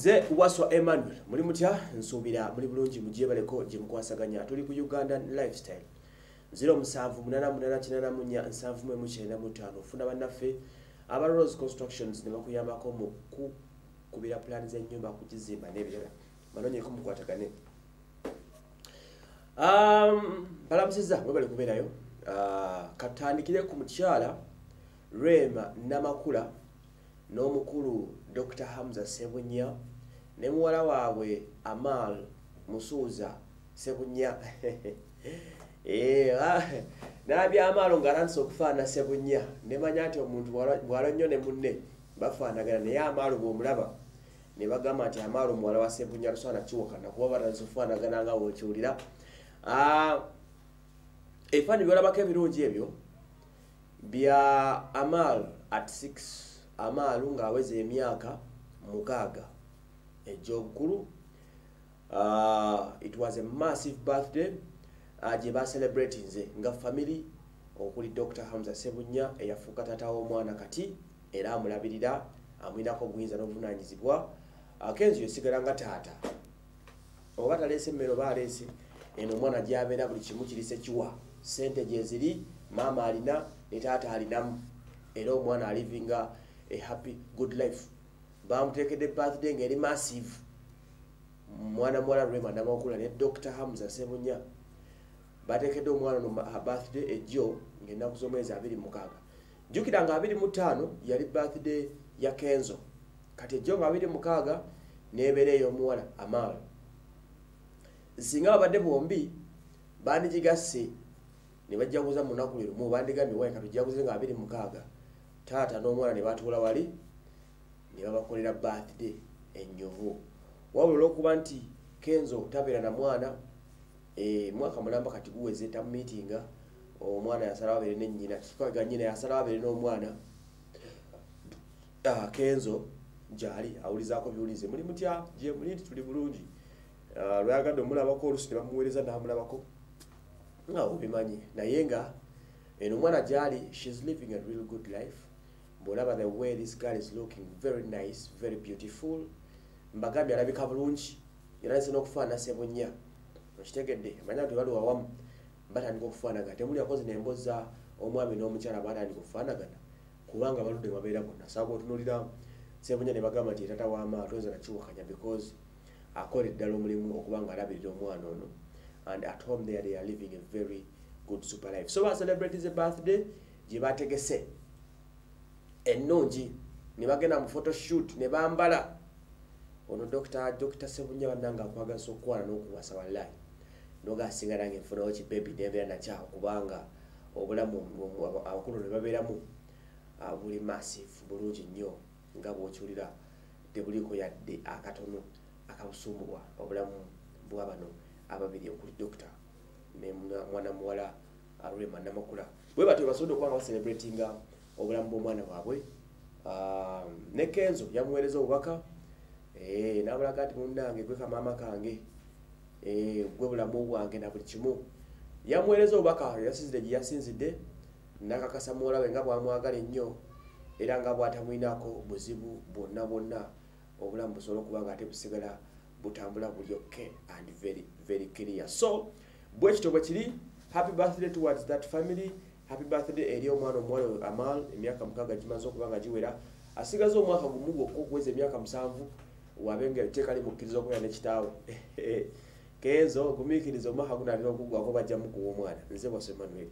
nze waswa emmanuel. Muli mutya? Nsuubira muli bulungi mugyebaleko gye mukwasaganya. Tuli ku ugandan lifestyle. 0788947995 ofuna bannaffe aba rose constructions ne bakuyambako mu kukubira pulaani z'ennyumba kugizimba n'ebirala. Banonyeko mukwatagane. Um, balamusiza mwe bali kubeerayo. Uh, katandikire ku mukyala rema namakula n'omukulu dr hamza sebunya ne muwala waabwe amal musuuza sebunya nalabya amaalo ng'atandise okufaana sebunya nemanya nti omuntu bwala nnyo ne munne bafaanagana. Naye amaalo bw'omulaba ne bagamba nti amaalo muwala wa sebunya tosobola nakiwakana kuba batandise okufaanagana nga wekiwulira ebifaananyi byolabako ebirungi ebyo bya amal at 6 amaalu ng'aweza emyaka mukaaga egy'obukulu it was a massive birthday uh, gye bacelebratinze nga family okuli dr hamza sebunya eyafuuka taata w'omwana kati era amulabirira amwinako obuyinza n'obuvunanyizibwa akenzi yosigala nga taata. Oba taleese emmere oba aleese eno omwana gyabeera buli kimu kirise kiwa. Sente gyeziri maama alina ne taata alinamu era omwana alivinga a happy good life bamutekedde birthday ngaeri massive. Mwana muwala rema namakula ne dr hamza sebunya batekedde omwana ono birthday ejjo ngaennaku z'omwezi abiri mukaaga. Jjukira nga abiri mutaano yali birthday ya kenzo. Kati ejjo nga abiri mukaaga nebeera ey'omuwala amaalo singa babadde bombi bandigigasse ne bajjaguza mu lunaku lumu bandigambye waye katujjaguze nga abiri mukaaga. Taata n'omwana ne batuula wali ne babakolera birthday enjovu. Wabula olwokuba nti kenzo tabeera na mwana mwaka mulamba kati guweze tamumiitinga omwana yasala wabeere nenyina kikaga nyina yasala wabeere n'omwana? Kenzo gyali awulizaako biwulize muli mutya? Gye muli? Nti tuli bulungi. Lwayagadde omulabako olusi ne bamuweereza namulabako. Nga obimanyi. Naye nga eno omwana gyali shes living a real good life bwolaba the way this girl is looking very nice very beautiful. Mbagambye alabika bulungi yalase n'okufaana sebunya okitegedde amanya nti bali wawamu batandika okufaanagana. Temuli yakozi nemboza omwami n'omukyala batandika okufaanagana kubanga baludde babeera bonna. Saaba otunulira sebunya ne bagamba nti etata w'amaa toyinza nakiwakanya because akola eddala omulimu okuba nga alabirira omwana ono and at home there they are living a very good super life. So bacelebrates a birthday gye bategese ennungi ne bagenda mu photoshoot ne bambala. Ono dr dr sebunya bannanga akwagasa okukwana n'okuwasa wallahi. Nogasigala nga enfunawo kibebi nebeera nakyawo kubanga obulamu abakulu ne babeeramu buli massive bulungi nnyo nga bwokiwulira tebuliko yadde akatono akabusumbulwa obulamu bwa bano ababiri okuli dokita ne mwana muwala rema namakula. Bwe batyo basobodde okuba nga bacelebratinga obulamu bw'omwana bwabwe ne kenzo yamuweereza obubaka nabulaga nti munange gwe kamaama kange gwe bulamu bwange na buli kimu. Yamuweereza obubaka yasinzidde gye yasinzidde nakakasa muwala we nga bwamwagala ennyo era nga bwatamwinako buzibu bwonna bwonna obulamu busobole okuba nga ate busigala butambula buli oke and very very clear. So bwekito bwe kiri happy birthday towards that family happy birthday eri omwana omuwala amal emyaka mukaaga gimaze okuba nga giwera. Asigaze omwaka gumu gwokka okuweza emyaka musanvu wabe nga etteeka limukkiriza okubeera nekitaawe kenzo gumiikiriza omwaka gunalina okugwako bajja mukuwa omwana. Nze bwase emmanuel